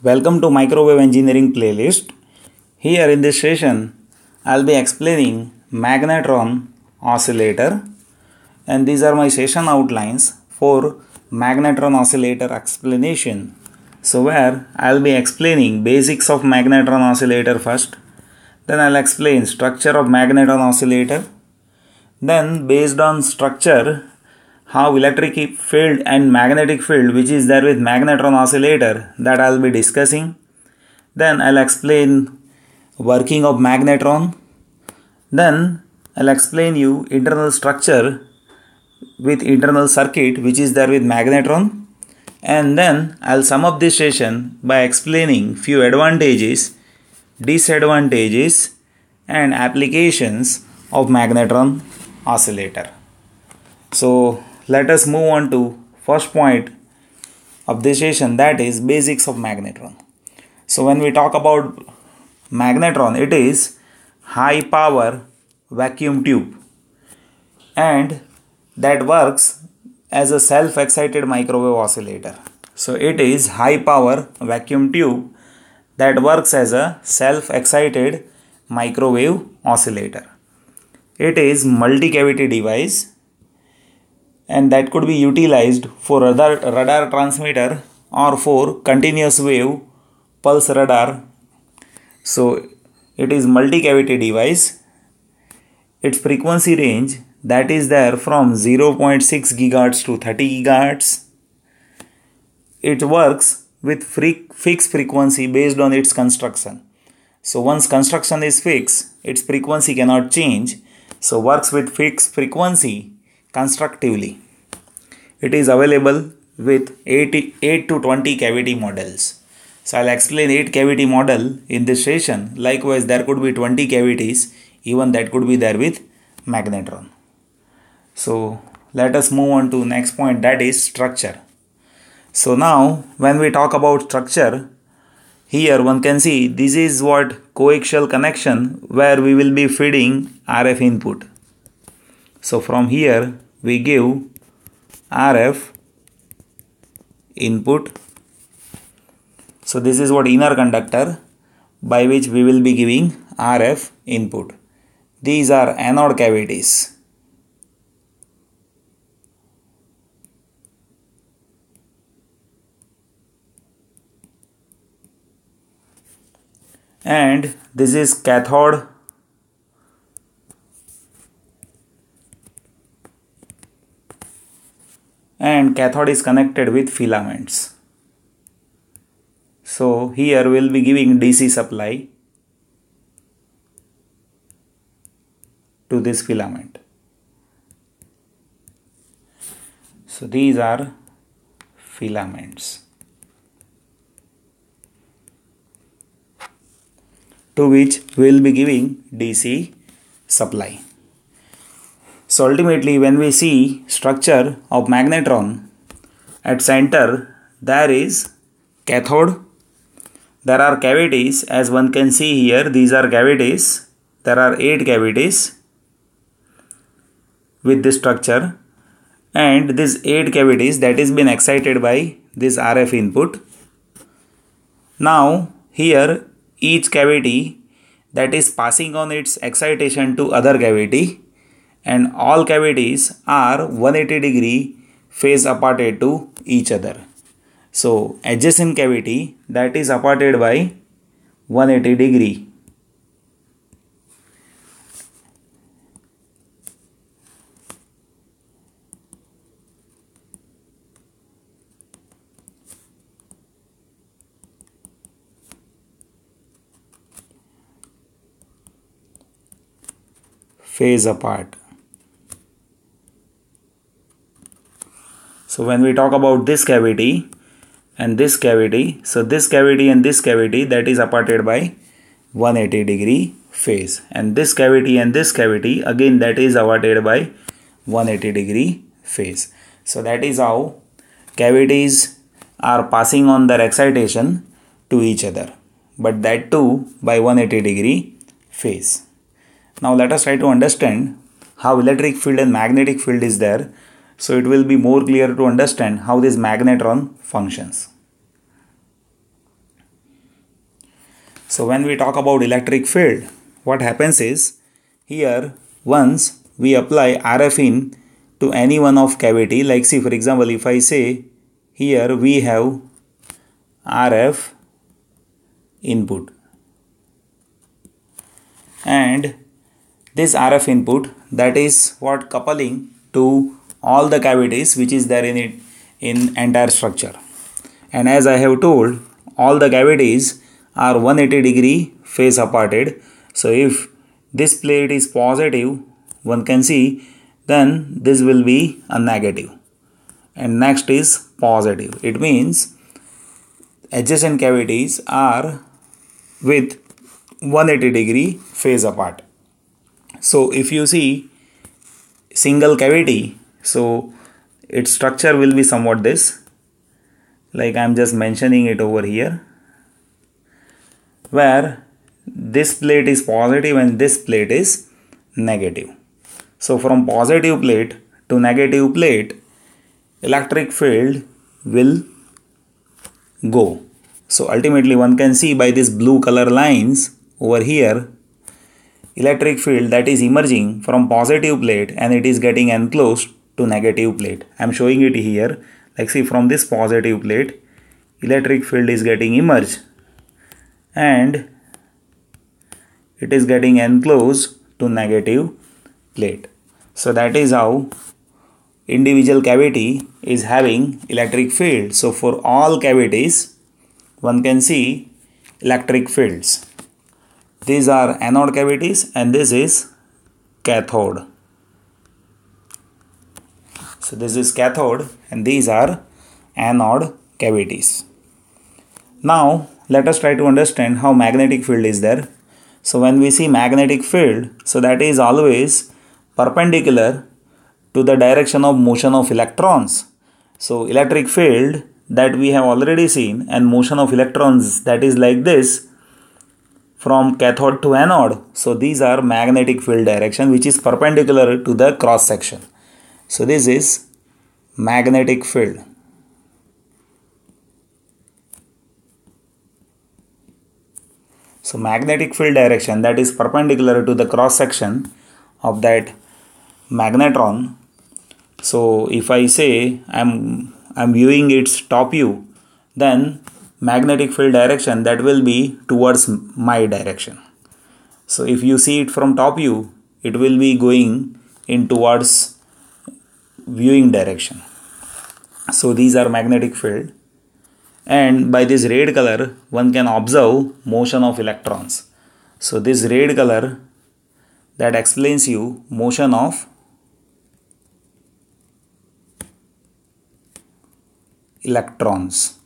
Welcome to Microwave Engineering playlist. Here in this session, I'll be explaining magnetron oscillator and these are my session outlines for magnetron oscillator explanation. So where I'll be explaining basics of magnetron oscillator first, then I'll explain structure of magnetron oscillator, then based on structure how electric field and magnetic field which is there with magnetron oscillator that I'll be discussing. Then I'll explain working of magnetron. Then I'll explain you internal structure with internal circuit which is there with magnetron. And then I'll sum up this session by explaining few advantages, disadvantages and applications of magnetron oscillator. So let us move on to first point of this session that is basics of magnetron. So when we talk about magnetron it is high power vacuum tube. And that works as a self excited microwave oscillator. So it is high power vacuum tube that works as a self excited microwave oscillator. It is multi cavity device and that could be utilized for radar, radar transmitter or for continuous wave pulse radar. So it is multi-cavity device. Its frequency range that is there from 0.6 gigahertz to 30 gigahertz. It works with free, fixed frequency based on its construction. So once construction is fixed, its frequency cannot change. So works with fixed frequency constructively. It is available with 8, 8 to 20 cavity models. So I'll explain 8 cavity model in this session. Likewise, there could be 20 cavities, even that could be there with magnetron. So let us move on to next point that is structure. So now when we talk about structure, here one can see this is what coaxial connection where we will be feeding RF input. So from here we give RF input. So this is what inner conductor by which we will be giving RF input. These are anode cavities. And this is cathode and cathode is connected with filaments. So here we will be giving DC supply to this filament. So these are filaments to which we will be giving DC supply. So ultimately when we see structure of magnetron at center there is cathode. There are cavities as one can see here these are cavities. There are 8 cavities with this structure and these 8 cavities that is been excited by this RF input. Now here each cavity that is passing on its excitation to other cavity and all cavities are 180 degree phase aparted to each other. So adjacent cavity that is aparted by 180 degree. phase apart. So when we talk about this cavity and this cavity, so this cavity and this cavity that is aparted by 180 degree phase and this cavity and this cavity again that is aparted by 180 degree phase. So that is how cavities are passing on their excitation to each other but that too by 180 degree phase. Now let us try to understand how electric field and magnetic field is there so it will be more clear to understand how this magnetron functions. So when we talk about electric field, what happens is here once we apply RF in to any one of cavity like see for example if I say here we have RF input and this RF input that is what coupling to all the cavities which is there in it in entire structure. And as I have told all the cavities are 180 degree phase aparted. So if this plate is positive one can see then this will be a negative. And next is positive. It means adjacent cavities are with 180 degree phase apart. So if you see single cavity so its structure will be somewhat this. Like I'm just mentioning it over here where this plate is positive and this plate is negative. So from positive plate to negative plate electric field will go. So ultimately one can see by these blue color lines over here electric field that is emerging from positive plate and it is getting enclosed to negative plate. I am showing it here like see from this positive plate electric field is getting emerged and it is getting enclosed to negative plate. So that is how individual cavity is having electric field. So for all cavities one can see electric fields. These are anode cavities and this is cathode. So this is cathode and these are anode cavities. Now let us try to understand how magnetic field is there. So when we see magnetic field, so that is always perpendicular to the direction of motion of electrons. So electric field that we have already seen and motion of electrons that is like this from cathode to anode. So these are magnetic field direction which is perpendicular to the cross section. So this is magnetic field. So magnetic field direction that is perpendicular to the cross section of that magnetron. So if I say I'm I'm viewing its top view, then magnetic field direction that will be towards my direction. So if you see it from top view, it will be going in towards viewing direction. So these are magnetic field and by this red color one can observe motion of electrons. So this red color that explains you motion of electrons.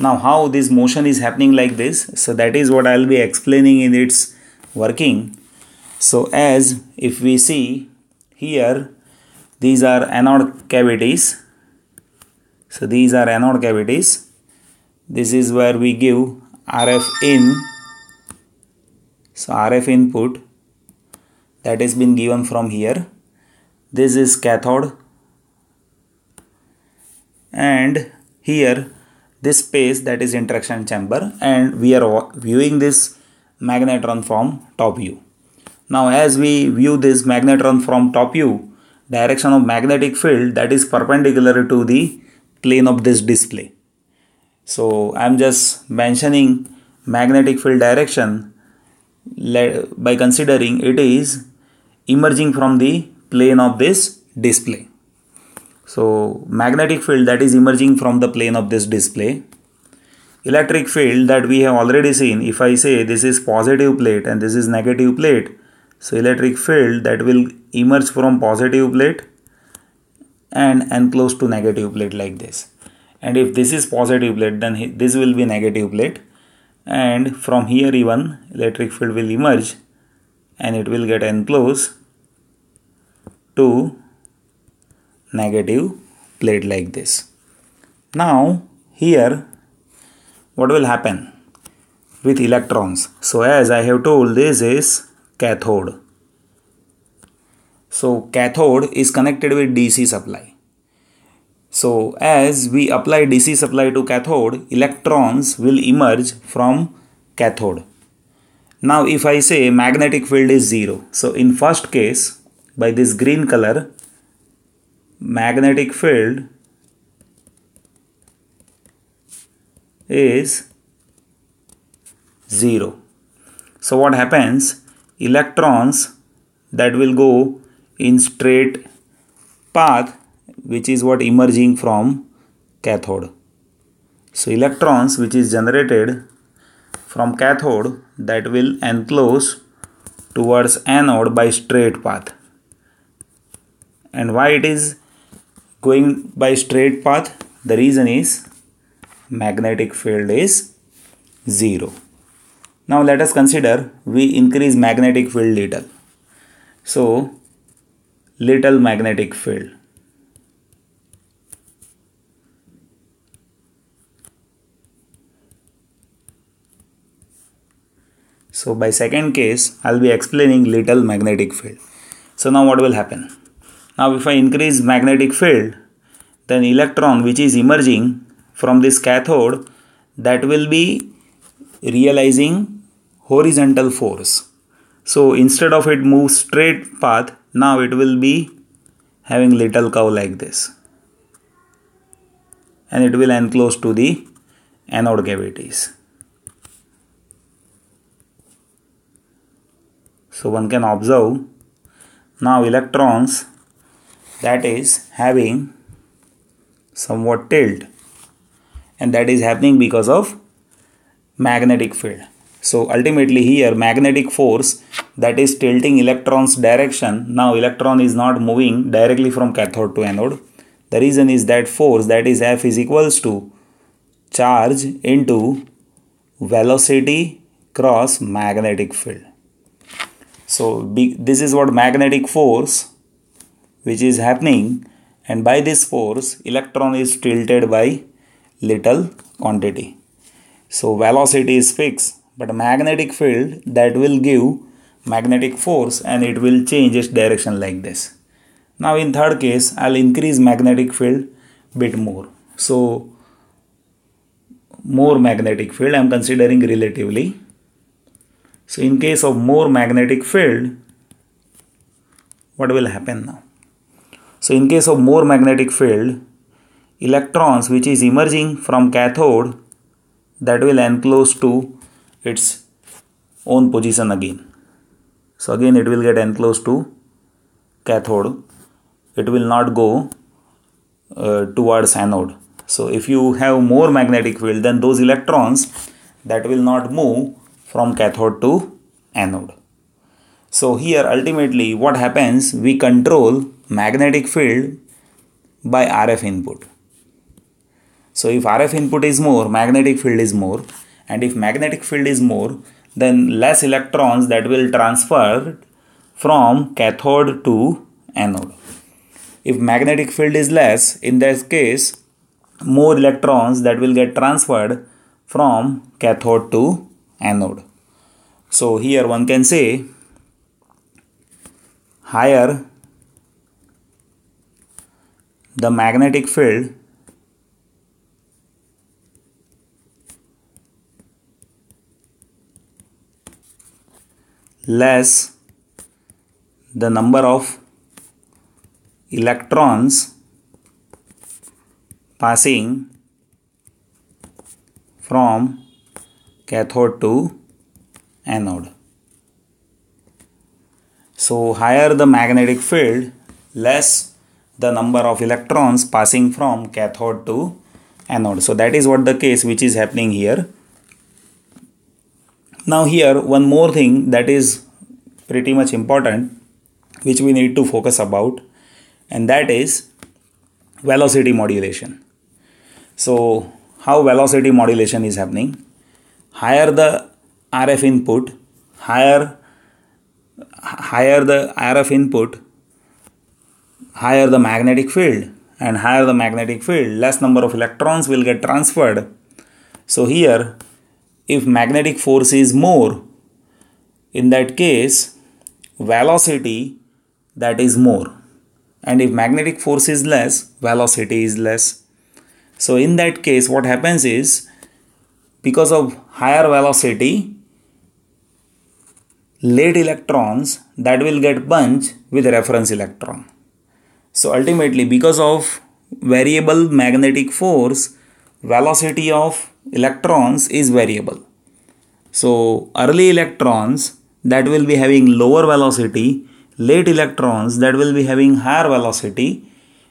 Now how this motion is happening like this, so that is what I will be explaining in its working. So as if we see here, these are anode cavities. So these are anode cavities. This is where we give RF in. So RF input that has been given from here. This is cathode and here this space that is interaction chamber and we are viewing this magnetron from top view. Now as we view this magnetron from top view, direction of magnetic field that is perpendicular to the plane of this display. So I am just mentioning magnetic field direction by considering it is emerging from the plane of this display. So magnetic field that is emerging from the plane of this display. Electric field that we have already seen, if I say this is positive plate and this is negative plate, so electric field that will emerge from positive plate and enclose to negative plate like this. And if this is positive plate then this will be negative plate and from here even electric field will emerge and it will get enclosed to negative plate like this. Now here what will happen with electrons? So as I have told this is cathode. So cathode is connected with DC supply. So as we apply DC supply to cathode, electrons will emerge from cathode. Now if I say magnetic field is 0, so in first case by this green color, magnetic field is 0. So what happens? Electrons that will go in straight path which is what emerging from cathode. So electrons which is generated from cathode that will enclose towards anode by straight path. And why it is going by straight path? The reason is magnetic field is 0. Now let us consider we increase magnetic field little. So little magnetic field. So by second case, I'll be explaining little magnetic field. So now what will happen? Now if I increase magnetic field, then electron which is emerging from this cathode that will be realizing horizontal force. So instead of it move straight path, now it will be having little curve like this. And it will enclose to the anode cavities. So one can observe now electrons that is having somewhat tilt and that is happening because of magnetic field. So ultimately here magnetic force that is tilting electrons direction. Now electron is not moving directly from cathode to anode. The reason is that force that is F is equals to charge into velocity cross magnetic field. So this is what magnetic force which is happening and by this force electron is tilted by little quantity. So velocity is fixed but a magnetic field that will give magnetic force and it will change its direction like this. Now in third case I'll increase magnetic field bit more. So more magnetic field I'm considering relatively. So in case of more magnetic field what will happen now? So in case of more magnetic field electrons which is emerging from cathode that will enclose to its own position again. So again it will get enclosed to cathode. It will not go uh, towards anode. So if you have more magnetic field then those electrons that will not move from cathode to anode. So here ultimately what happens we control magnetic field by RF input. So if RF input is more magnetic field is more and if magnetic field is more then less electrons that will transfer from cathode to anode. If magnetic field is less in that case more electrons that will get transferred from cathode to anode. So here one can say higher the magnetic field less the number of electrons passing from cathode to anode. So higher the magnetic field, less the number of electrons passing from cathode to anode. So that is what the case which is happening here. Now here one more thing that is pretty much important which we need to focus about and that is velocity modulation. So how velocity modulation is happening? Higher the RF input, higher higher the RF input, higher the magnetic field and higher the magnetic field, less number of electrons will get transferred. So here if magnetic force is more, in that case, velocity that is more. And if magnetic force is less velocity is less. So in that case what happens is because of higher velocity late electrons that will get bunched with reference electron. So ultimately because of variable magnetic force velocity of electrons is variable. So early electrons that will be having lower velocity late electrons that will be having higher velocity.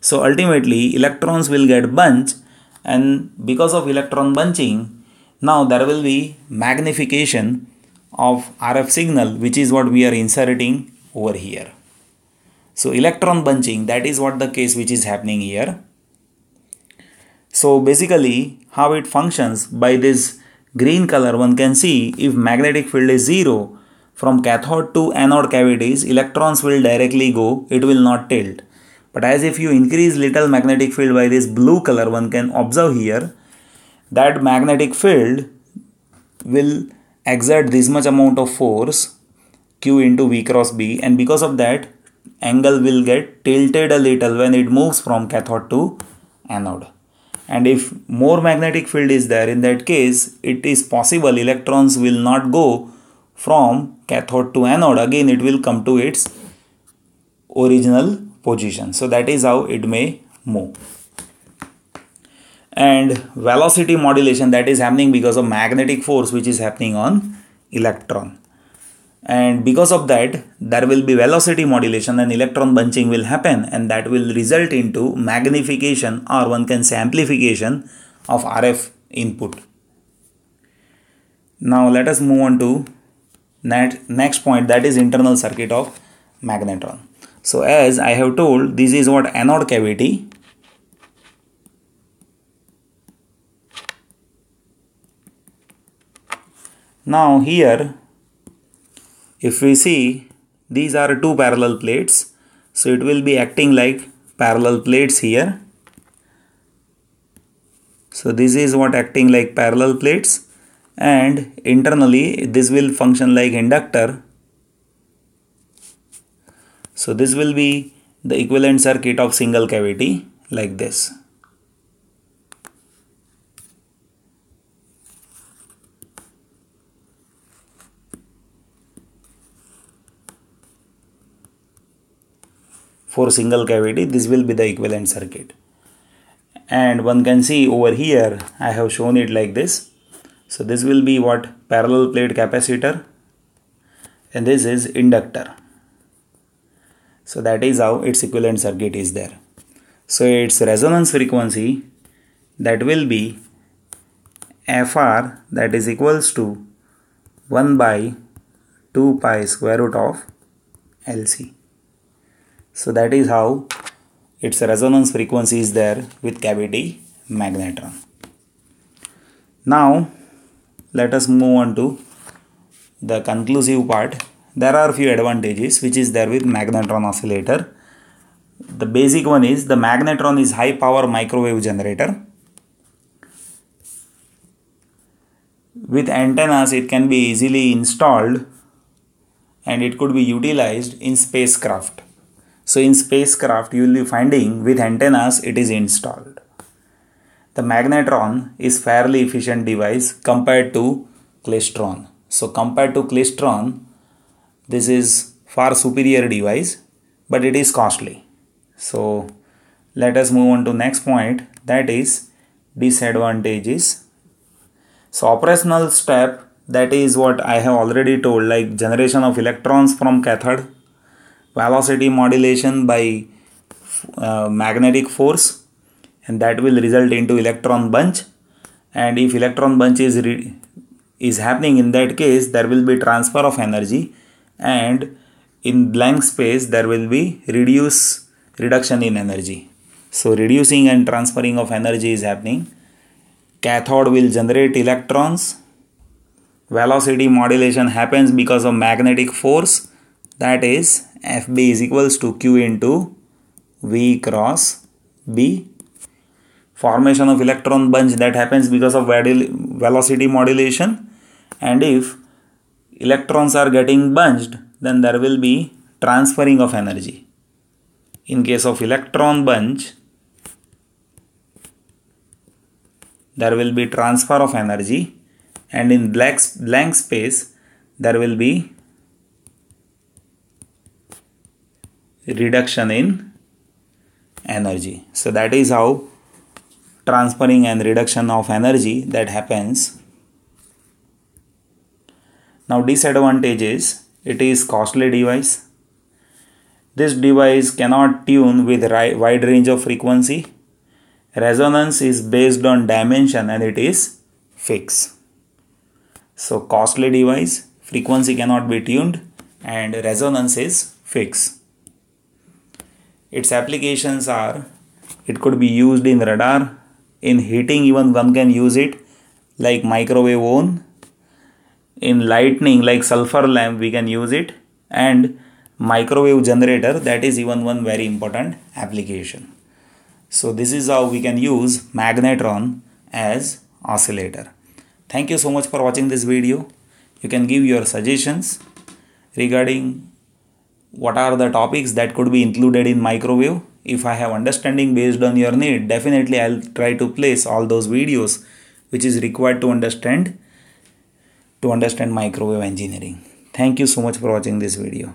So ultimately electrons will get bunched and because of electron bunching now there will be magnification of RF signal which is what we are inserting over here. So electron bunching that is what the case which is happening here. So basically how it functions by this green color one can see if magnetic field is zero from cathode to anode cavities electrons will directly go it will not tilt. But as if you increase little magnetic field by this blue color one can observe here that magnetic field will exert this much amount of force q into v cross b and because of that angle will get tilted a little when it moves from cathode to anode and if more magnetic field is there in that case it is possible electrons will not go from cathode to anode. Again it will come to its original position. So that is how it may move. And velocity modulation that is happening because of magnetic force which is happening on electron and because of that there will be velocity modulation and electron bunching will happen and that will result into magnification or one can say amplification of RF input. Now let us move on to next point that is internal circuit of magnetron. So as I have told this is what anode cavity now here if we see these are two parallel plates. So it will be acting like parallel plates here. So this is what acting like parallel plates. And internally this will function like inductor. So this will be the equivalent circuit of single cavity like this for single cavity this will be the equivalent circuit. And one can see over here I have shown it like this. So this will be what? Parallel plate capacitor. And this is inductor. So that is how its equivalent circuit is there. So its resonance frequency that will be fr that is equals to 1 by 2 pi square root of LC so that is how its resonance frequency is there with cavity magnetron. Now let us move on to the conclusive part. There are few advantages which is there with magnetron oscillator. The basic one is the magnetron is high power microwave generator. With antennas it can be easily installed and it could be utilized in spacecraft. So in spacecraft you will be finding with antennas it is installed. The magnetron is fairly efficient device compared to klystron. So compared to klystron this is far superior device but it is costly. So let us move on to next point that is disadvantages. So operational step that is what I have already told like generation of electrons from cathode velocity modulation by uh, magnetic force and that will result into electron bunch. And if electron bunch is is happening in that case there will be transfer of energy. And in blank space there will be reduce reduction in energy. So reducing and transferring of energy is happening. Cathode will generate electrons. Velocity modulation happens because of magnetic force. That is Fb is equals to Q into V cross B. Formation of electron bunch that happens because of velocity modulation and if electrons are getting bunched then there will be transferring of energy. In case of electron bunch, there will be transfer of energy and in blank, blank space there will be reduction in energy. So that is how transferring and reduction of energy that happens. Now disadvantage is it is costly device. This device cannot tune with wide range of frequency. Resonance is based on dimension and it is fixed. So costly device, frequency cannot be tuned and resonance is fixed. Its applications are it could be used in radar, in heating even one can use it like microwave oven, in lightning like sulfur lamp we can use it and microwave generator that is even one very important application. So this is how we can use magnetron as oscillator. Thank you so much for watching this video. You can give your suggestions regarding what are the topics that could be included in microwave? If i have understanding based on your need definitely i'll try to place all those videos which is required to understand to understand microwave engineering. Thank you so much for watching this video